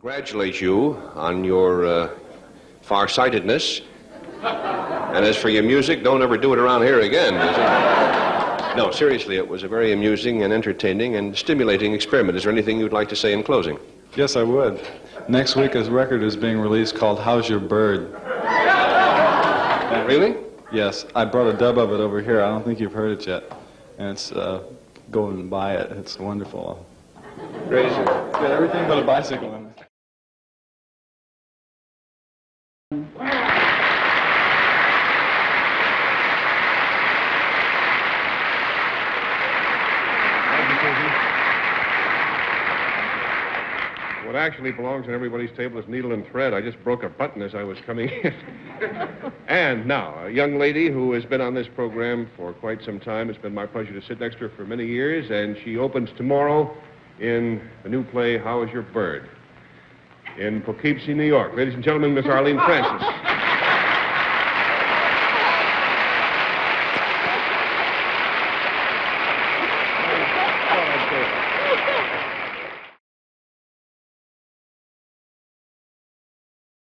Congratulate you on your uh, farsightedness. And as for your music, don't ever do it around here again. No, seriously, it was a very amusing and entertaining and stimulating experiment. Is there anything you'd like to say in closing? Yes, I would. Next week, a record is being released called How's Your Bird? Really? Yes, I brought a dub of it over here. I don't think you've heard it yet. And it's, uh, go and buy it. It's wonderful. Crazy. Got everything but a bicycle in it. What actually belongs on everybody's table is needle and thread. I just broke a button as I was coming in. and now, a young lady who has been on this program for quite some time. It's been my pleasure to sit next to her for many years, and she opens tomorrow in the new play, How is Your Bird? in Poughkeepsie, New York. Ladies and gentlemen, Miss Arlene Francis.